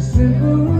single